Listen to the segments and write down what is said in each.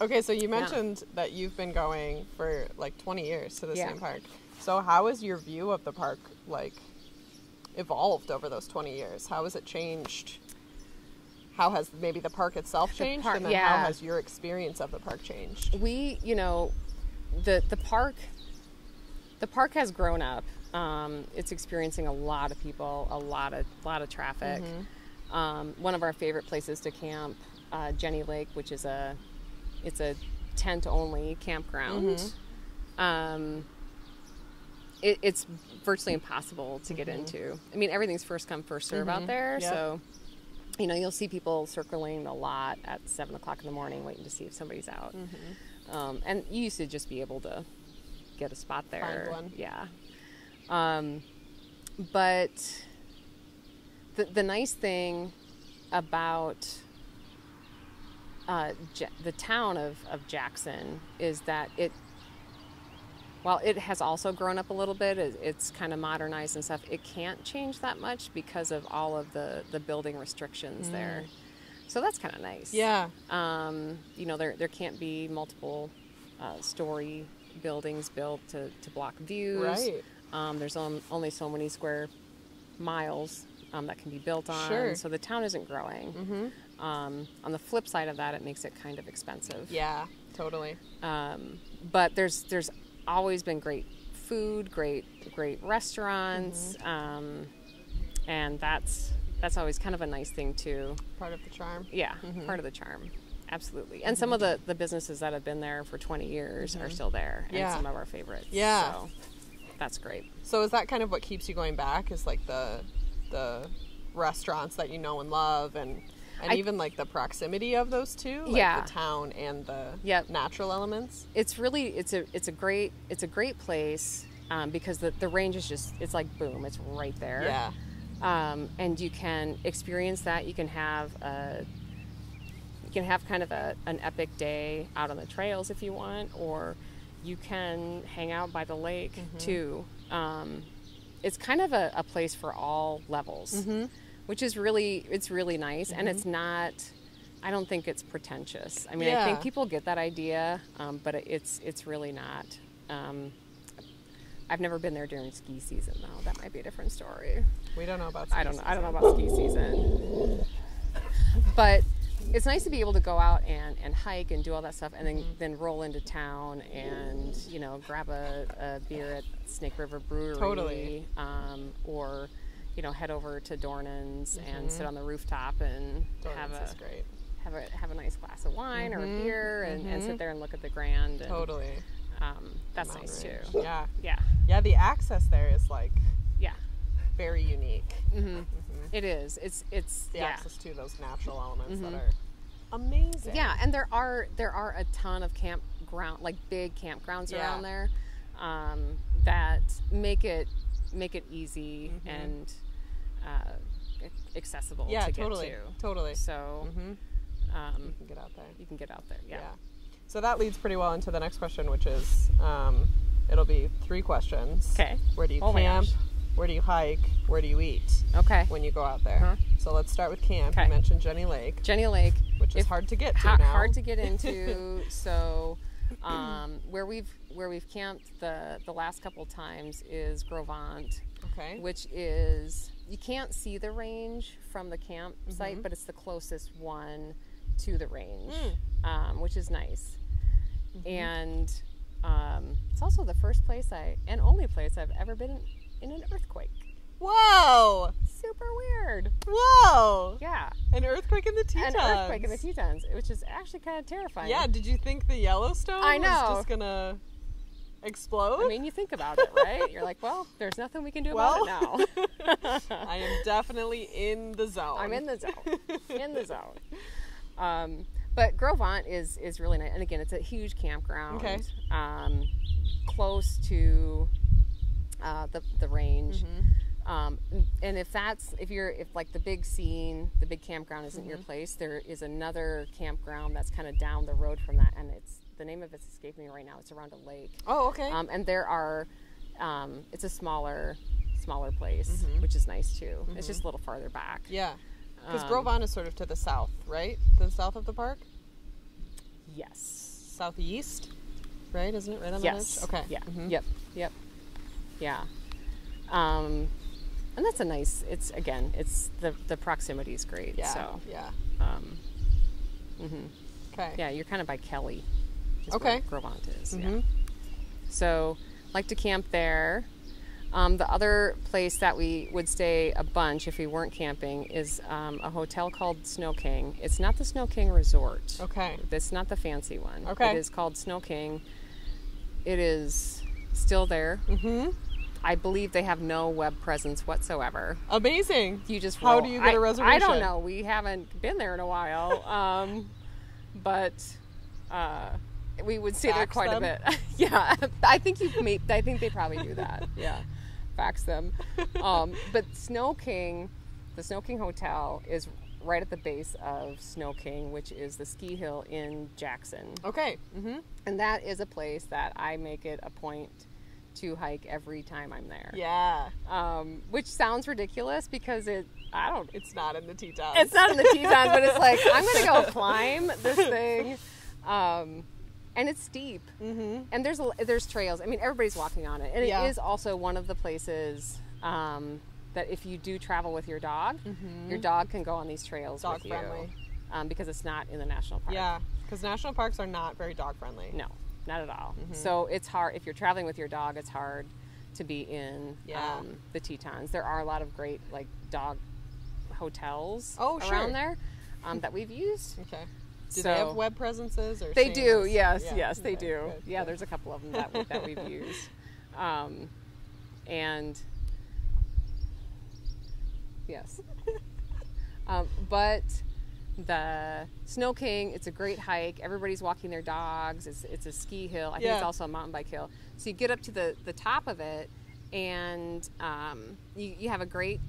Okay, so you mentioned that you've been going for like 20 years to the Yeah. same park. So how has your view of the park like evolved over those 20 years? How has it changed? How has maybe the park itself changed, park- and then how has your experience of the park changed? we you know the the park the park has grown up um, it's experiencing a lot of people a lot of lot of traffic um, one of our favorite places to camp uh, jenny lake which is a it's a tent only campground um, it, it's virtually impossible to get into i mean everything's first come first serve out there Yep. so you know you'll see people circling a lot at seven o'clock in the morning waiting to see if somebody's out um, and you used to just be able to get a spot there. one. Yeah. Um, but the, the nice thing about uh, Ja- the town of, of Jackson is that it, while it has also grown up a little bit, it, it's kind of modernized and stuff, it can't change that much because of all of the, the building restrictions there. So that's kind of nice. Yeah. Um, you know, there, there can't be multiple uh, story buildings built to, to block views. Right. Um, there's on, only so many square miles um, that can be built on. Sure. So the town isn't growing. Mm-hmm. Um, on the flip side of that, it makes it kind of expensive. Yeah, totally. Um, but there's there's always been great food, great great restaurants, Mm-hmm. um, and that's that's always kind of a nice thing too. Part of the charm. Yeah, part of the charm. Absolutely. And some of the, the businesses that have been there for 20 years are still there. And Yeah. some of our favorites. Yeah. So that's great. So is that kind of what keeps you going back? Is like the the restaurants that you know and love, and and I- even like the proximity of those two, like Yeah. the town and the Yep. natural elements. It's really, it's a, it's a great, it's a great place um, because the, the range is just, it's like boom, it's right there. Yeah, um, and you can experience that. You can have a, you can have kind of a, an epic day out on the trails if you want, or you can hang out by the lake too. Um, it's kind of a, a place for all levels, which is really it's really nice, and it's not. I don't think it's pretentious. I mean, I think people get that idea, um, but it's it's really not. Um, I've never been there during ski season though. That might be a different story. we don't know about. I don't know. I don't know about ski season, but it's nice to be able to go out and, and hike and do all that stuff, and then then roll into town and you know grab a, a beer at Snake River Brewery, Totally. um, or you know head over to Dornan's and sit mm-hmm. on the rooftop and have a great. have a have a nice glass of wine or a mm-hmm. beer and, and sit mm-hmm. there and look at the grand. And, Totally. Um, that's nice range. too. Yeah, Yeah, yeah. The access there is like yeah. very unique. It is. It's it's The yeah. access to those natural elements that are amazing. Yeah, and there are there are a ton of campground like big campgrounds Yeah. around there um, that make it make it easy and uh, accessible Yeah, to totally, get to. totally. So um, You can get out there. you can get out there. Yeah. Yeah. So that leads pretty well into the next question, which is um, it'll be three questions. Okay. Where do you Oh camp? Where do you hike? Where do you eat Okay. when you go out there? Uh-huh. So let's start with camp. You 'Kay. mentioned Jenny Lake, Jenny Lake, which is If- hard to get to ha- now. hard to get into. so um, where we've where we've camped the the last couple times is Gros Ventre. Okay. which is you can't see the range from the campsite, Mm-hmm. but it's the closest one to the range, Hmm. um, which is nice. Mm-hmm. And um, it's also the first place I and only place I've ever been in, in an earthquake. Whoa! Super weird. Whoa! Yeah, An earthquake in the Tetons. an earthquake in the Tetons, which is actually kind of terrifying. Yeah. Did you think the Yellowstone I was just gonna explode? I mean, you think about it, right? You're like, well, there's nothing we can do Well, about it now. I am definitely in the zone. I'm in the zone. in the zone. Um, but Gros Ventre is is really nice, and again, it's a huge campground. Okay. Um, close to uh, the the range. Mm-hmm. Um, and if that's if you're if like the big scene, the big campground isn't Mm-hmm. your place, there is another campground that's kind of down the road from that, and it's the name of it's escaping me right now. It's around a lake. Oh, okay. Um, and there are, um, it's a smaller, smaller place, Mm-hmm. which is nice too. It's just a little farther back. yeah. Because um, is sort of to the south, right? To the south of the park. Yes. southeast, right? Isn't it right on the yes. edge? Okay. Yeah. Mhm. Yep. Yep. Yeah. Um, and that's a nice. It's again. It's the the proximity is great. Yeah. So. Yeah. Um, Okay. yeah, you're kind of by Kelly. Is Okay. Where Gros Ventre is. Yeah. Mhm. So, like to camp there. Um, the other place that we would stay a bunch if we weren't camping is um, a hotel called Snow King. It's not the Snow King Resort. Okay. It's not the fancy one. Okay. It is called Snow King. It is still there. Mm-hmm. I believe they have no web presence whatsoever. Amazing. You just How do you get a reservation? I don't know. We haven't been there in a while. Um, but uh, we would stay there quite them? a bit. yeah, I think you may. I think they probably do that. Yeah, fax them. Um, but Snow King, the Snow King Hotel is right at the base of Snow King, which is the ski hill in Jackson. Okay. Mm-hmm. And that is a place that I make it a point to hike every time I'm there. Yeah. Um, which sounds ridiculous because it, I don't, It's not in the Tetons. it's not in the Tetons, but it's like, I'm going to go climb this thing. Um, and it's steep. Mm-hmm. And there's, there's trails. I mean, everybody's walking on it. And Yeah. it is also one of the places um, that if you do travel with your dog, your dog can go on these trails Dog with you. friendly. Um, because it's not in the national park. Yeah. Because national parks are not very dog friendly. No, not at all. Mm-hmm. So it's hard if you're traveling with your dog. It's hard to be in Yeah. um, the Tetons. There are a lot of great like dog hotels Oh, around sure. there um, that we've used. Okay. Do So- they have web presences or? They do, yes, yeah. yes, they Okay, do. good, Yeah, there's a couple of them that, we, that we've used, um, and yes, um, but the Snow King, it's a great hike. Everybody's walking their dogs. It's it's a ski hill. I think it's also a mountain bike hill. So you get up to the the top of it, and um, you you have a great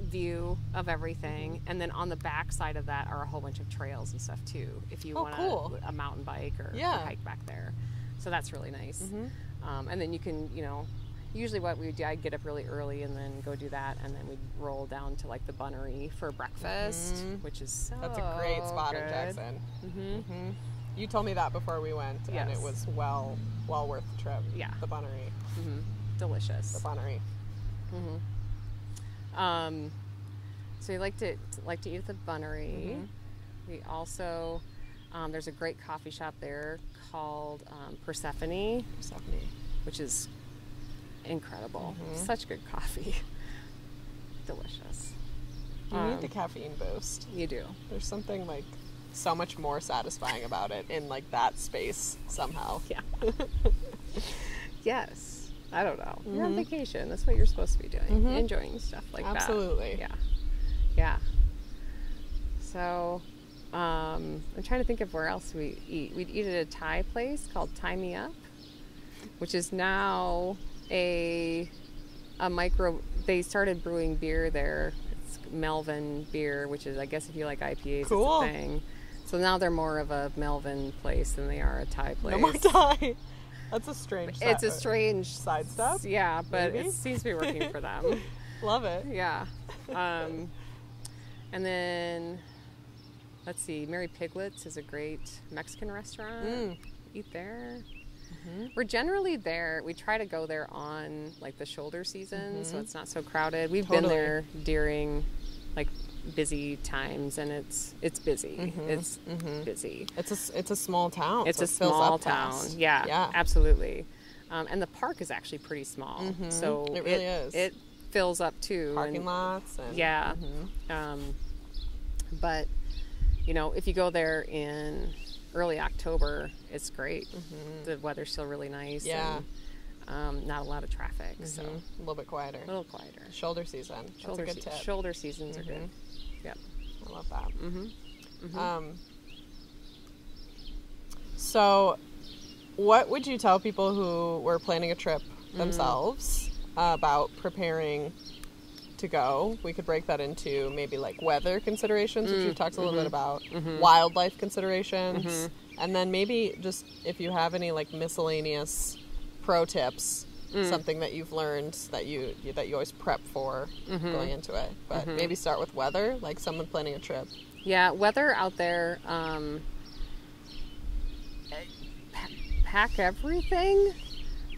view of everything Mm-hmm. and then on the back side of that are a whole bunch of trails and stuff too if you Oh, want cool. a mountain bike or, or hike back there so that's really nice Mhm. um, and then you can you know usually what we do i'd get up really early and then go do that and then we'd roll down to like the bunnery for breakfast Mhm. which is so That's a great spot in good. Jackson. hmm hmm You told me that before we went, and it was well, well worth the trip. Yeah. The Bunnery. hmm The delicious Bunnery. Um, so we like to like to eat at the bunnery Mhm. we also um, there's a great coffee shop there called um, persephone Stephanie. which is incredible. Mhm. Such good coffee. Delicious. You Um, need the caffeine boost. You do. There's something like so much more satisfying about it in like that space somehow. Yeah. yes. I don't know. You're on Mhm. vacation. That's what you're supposed to be doing. Mhm. Enjoying stuff like Absolutely. that. Absolutely. Yeah. Yeah. So, um, I'm trying to think of where else we eat. We'd eat at a Thai place called Thai Me Up, which is now a a micro. They started brewing beer there. It's Melvin beer, which is I guess if you like IPAs, Cool. it's a thing. So now they're more of a Melvin place than they are a Thai place. No more Thai. That's a strange. It's a strange side step. Yeah, but Maybe? it seems to be working for them. Love it. Yeah. Um, and then let's see, Merry Piglets is a great Mexican restaurant. Mm. Eat there. Mhm. We're generally there. We try to go there on like the shoulder season, so Mhm. it's not so crowded. We've been there during like busy times, and it's it's busy. Mhm. It's Mhm. busy. It's a it's a small town. It's so a it small town. fast. Yeah, Yeah. absolutely. Um, and the park is actually pretty small, Mhm. so It really is. It fills up too. Parking and- lots. And, Yeah. Mhm. Um, but you know, if you go there in early October, it's great. The weather's still really nice. Mm-hmm. Yeah. And, um, not a lot of traffic, so Mhm. A little bit quieter. a little quieter. Shoulder season. That's Shoulder, a good se- tip. shoulder seasons are good. Yep. I love that. Mm-hmm. Um, so, what would you tell people who were planning a trip Mm. themselves about preparing to go? We could break that into maybe like weather considerations, which Mm, we've talked a little mm-hmm. bit about, wildlife considerations, and then maybe just if you have any like miscellaneous pro tips. Mm. Something that you've learned that you that you always prep for Mm-hmm. going into it, but maybe start with weather, like someone planning a trip. Yeah, weather out there um, pack everything.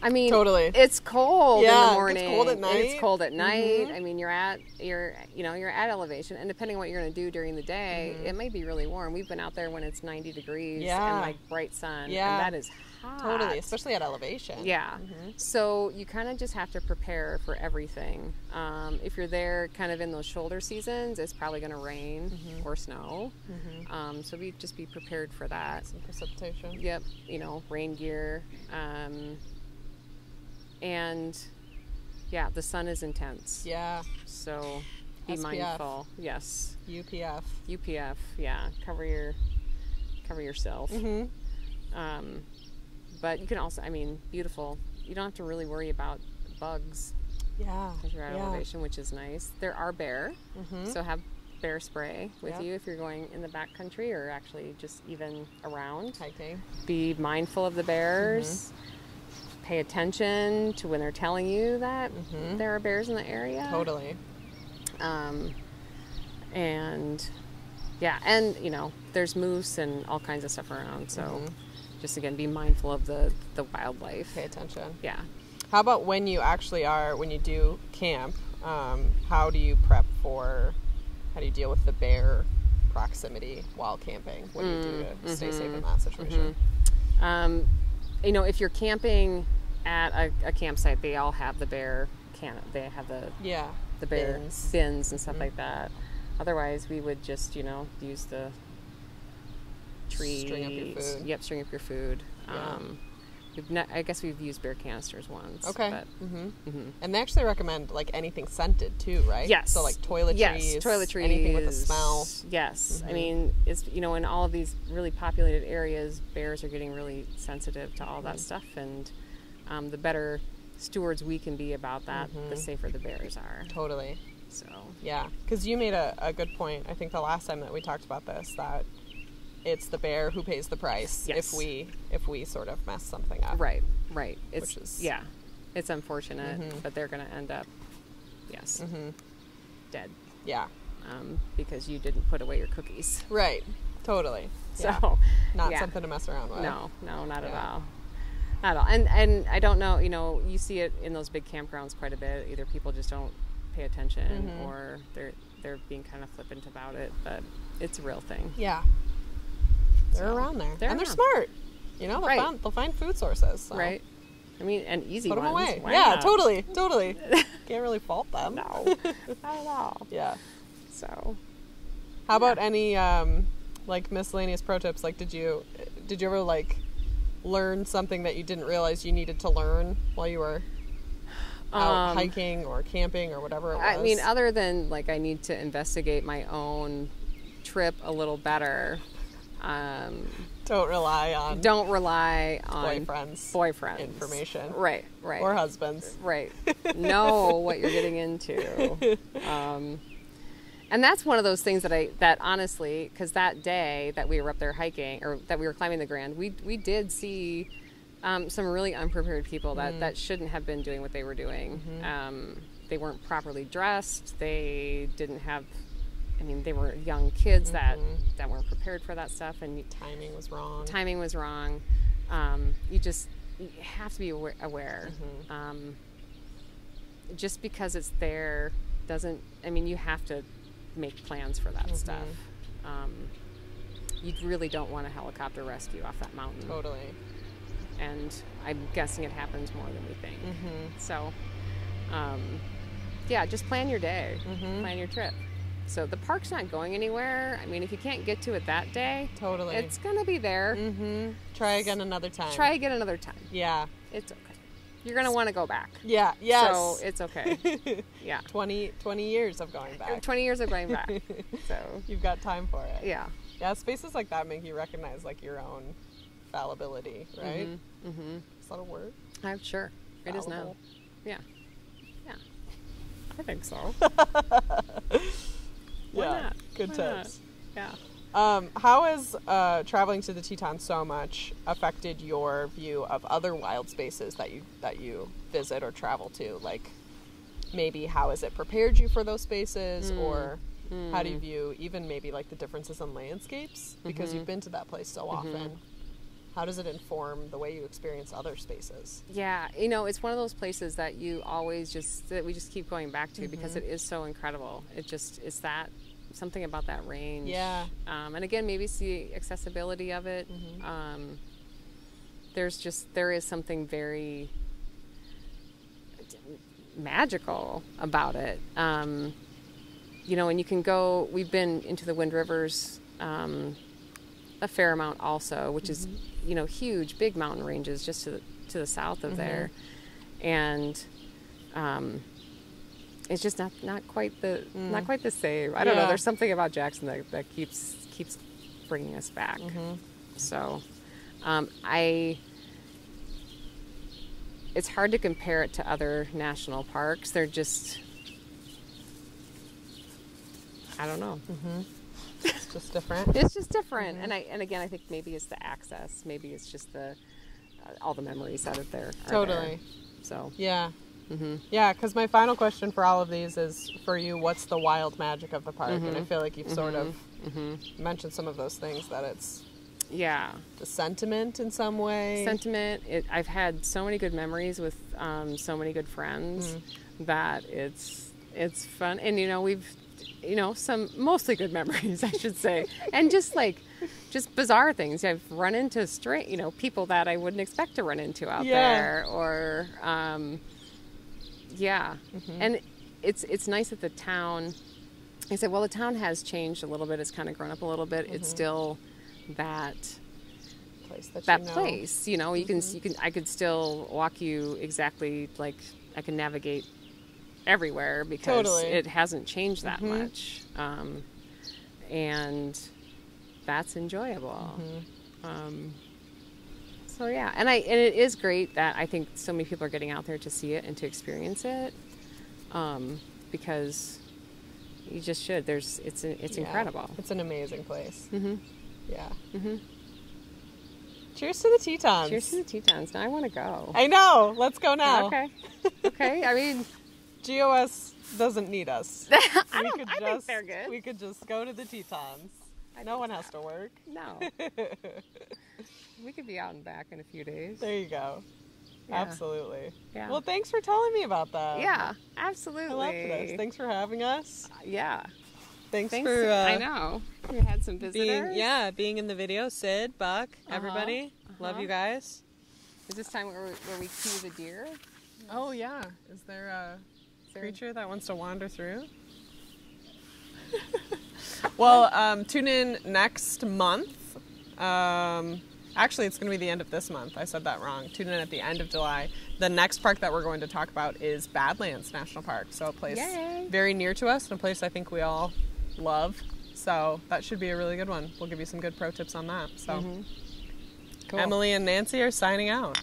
I mean, Totally. It's cold Yeah, in the morning. cold at It's night. Mm-hmm. cold at night. I mean, you're at you're you know you're at elevation, and depending on what you're going to do during the day, it may be really warm. We've been out there when it's 90 degrees Mm-hmm. Yeah. and like bright sun, Yeah. and that is hot. Totally, especially at elevation. Yeah. So you kind of just have to prepare for everything. Um, if you're there kind of in those shoulder seasons, it's probably going to rain or snow. Um, so we just be prepared for that. Some precipitation. Yep. You know, rain gear. Um, and yeah, the sun is intense. Yeah. So be SPF. mindful. Yes. UPF. UPF. Yeah. Cover your cover yourself. Mm-hmm. Um, but you can also, I mean, beautiful. You don't have to really worry about bugs Yeah. because you're at yeah. Mm-hmm. elevation, which is nice. There are bear, so have bear spray with Yep. you if you're going in the back country or actually just even around. Hiking. Be mindful of the bears. Mm-hmm. Pay attention to when they're telling you that Mm-hmm. there are bears in the area. Totally. Um, and yeah, and you know, there's moose and all kinds of stuff around. So Mm-hmm. Just again, be mindful of the the wildlife. Pay attention. Yeah. How about when you actually are when you do camp? Um, how do you prep for? How do you deal with the bear proximity while camping? What do you do to stay safe in that situation? Um, you know, if you're camping at a, a campsite, they all have the bear can. They have the Yeah. the bear Bins. bins, and stuff like that. Otherwise, we would just you know use the tree. String up your food. Yep, string up your food. Yeah. Um, I guess we've used bear canisters once. Okay. But, hmm mhm. And they actually recommend like anything scented too, right? Yes. So like toiletries. Yes, toiletries. Anything with a smell. Yes. Mm-hmm. I mean, it's you know, in all of these really populated areas, bears are getting really sensitive to all Mm-hmm. that stuff, and um, the better stewards we can be about that, the Mm-hmm. safer the bears are. Totally. So Yeah, because you made a, a good point. I think the last time that we talked about this, that it's the bear who pays the price Yes. if we if we sort of mess something up. right, right. It's Which is- yeah, it's unfortunate, Mhm. but they're going to end up yes hmm dead Yeah. um, because you didn't put away your cookies. Right. Totally. So Yeah. Not yeah. something to mess around with. No, no, not at all. Not at all. And and I don't know, you know, you see it in those big campgrounds quite a bit. Either people just don't pay attention Mhm. or they're they're being kind of flippant about it, but it's a real thing. Yeah. They're So, around there, they're and they're smart. You know, they'll, Right. find, they'll find food sources. so Right? I mean, and easy Put them ones. away. Why yeah, not? totally, totally. Can't really fault them. No, not at all. Yeah. So, How about any um, like miscellaneous pro tips? Like, did you did you ever like learn something that you didn't realize you needed to learn while you were out Um, hiking or camping or whatever it was? I mean, other than like I need to investigate my own trip a little better. Um, don't rely on don't rely on boyfriends, boyfriends. information. Right, right. or husbands. right. Know what you're getting into. Um, and that's one of those things that i that honestly because that day that we were up there hiking or that we were climbing the grand we we did see um, some really unprepared people that that shouldn't have been doing what they were doing. Um, they weren't properly dressed. They didn't have i mean they were young kids that that weren't prepared for that stuff and Timing was wrong. timing was wrong. Um, you just you have to be awa- aware. Mm-hmm. Um, just because it's there doesn't. I mean, you have to make plans for that Mm-hmm. stuff. Um, you really don't want a helicopter rescue off that mountain, Totally. and I'm guessing it happens more than we think. Mm-hmm. So, um, yeah, just plan your day, Mm-hmm. plan your trip. So the park's not going anywhere. I mean, if you can't get to it that day, Totally. it's gonna be there. mm-hmm. Try again another time. Try again another time. Yeah. It's okay. You're gonna want to go back. Yeah. Yes. So it's okay. Yeah. 20, 20 years of going back. 20 years of going back. So You've got time for it. yeah. Yeah, spaces like that make you recognize like your own fallibility, right? Mm-hmm. Is that a word? I'm sure it is now. Yeah. Yeah. I think so. Why yeah. not? Good Why tips. Yeah. Um, how has uh, traveling to the Tetons so much affected your view of other wild spaces that you that you visit or travel to? Like, maybe how has it prepared you for those spaces, Hmm. or how do you view even maybe like the differences in landscapes because Mm-hmm. you've been to that place so often? How does it inform the way you experience other spaces? Yeah, you know, it's one of those places that you always just that we just keep going back to because Mm-hmm. it is so incredible. It just it's that something about that range. Yeah. Um, and again, maybe it's the accessibility of it. Mm-hmm. Um, there's just there is something very magical about it. Um, you know, and you can go. We've been into the Wind Rivers um, a fair amount also, which is mm-hmm. you know huge, big mountain ranges just to the, to the south of there, mm-hmm. and um, it's just not not quite the mm. not quite the same. I don't know. There's something about Jackson that, that keeps keeps bringing us back. Mm-hmm. So, um, I. It's hard to compare it to other national parks. They're just. I don't know. It's just different. It's just different, and I and again, I think maybe it's the access. Maybe it's just the uh, all the memories out of there. Totally. there. So Yeah. Mm-hmm. Yeah, because my final question for all of these is for you, what's the wild magic of the park? And I feel like you've sort of mentioned some of those things that it's yeah, the sentiment in some way. sentiment. It, I've had so many good memories with um, so many good friends that it's it's fun, and you know we've you know some mostly good memories, I should say, and just like just bizarre things. I've run into straight you know people that I wouldn't expect to run into out Yeah. there, or um, yeah, mm-hmm. and it's it's nice that the town. I said, well, the town has changed a little bit. It's kind of grown up a little bit. It's mm-hmm. still that place that, that you know. place. You know, you can mm-hmm. you can I could still walk you exactly like I can navigate everywhere because Totally. it hasn't changed that much, um, and that's enjoyable. Um, so yeah, and I and it is great that I think so many people are getting out there to see it and to experience it, um, because you just should. There's it's it's Yeah. incredible. It's an amazing place. hmm Yeah. hmm Cheers to the Tetons. Cheers to the Tetons. Now I want to go. I know. Let's go now. Okay. Okay. I mean, GOS doesn't need us. I we don't. could I just think they're good. we could just go to the Tetons. I No one so. has to work. No. we could be out and back in a few days. There you go. Yeah. Absolutely. Yeah. Well, thanks for telling me about that. yeah. Absolutely. I love this. Thanks for having us. Yeah. Thanks, Thanks. for uh, I know. We had some visitors. being yeah being in the video. Sid, Buck, Uh-huh. everybody. Love Uh-huh. you guys. Is this time where we, where we cue the deer? Oh yeah. Is there a Is there- creature that wants to wander through? well, um, tune in next month. Um, actually, it's going to be the end of this month. I said that wrong. Tune in at the end of July. The next park that we're going to talk about is Badlands National Park. So a place Yay. very near to us and a place I think we all love. So that should be a really good one. We'll give you some good pro tips on that. So Cool. Emily and Nancy are signing out.